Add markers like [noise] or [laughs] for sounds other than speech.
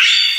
you [laughs]